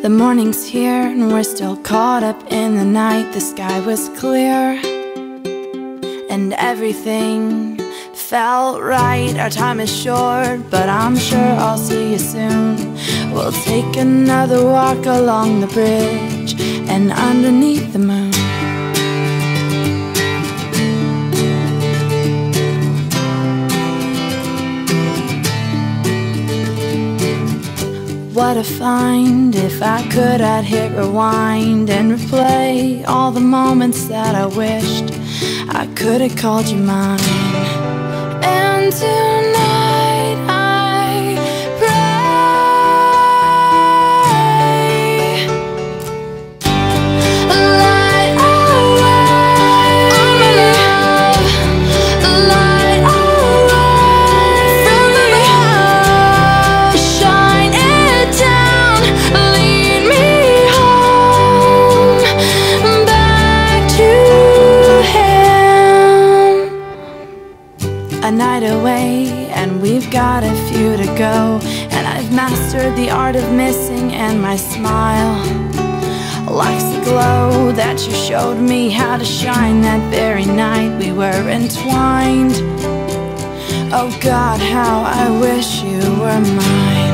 The morning's here and we're still caught up in the night. The sky was clear and everything felt right. Our time is short, but I'm sure I'll see you soon. We'll take another walk along the bridge and underneath the moon What a find. If I could I'd hit rewind And replay all the moments that I wished. I could have called you mine. And tonight A night away and we've got a few to go. And I've mastered the art of missing and my smile Lacks the glow that you showed me. How to shine That very night we were entwined. Oh God, how I wish you were mine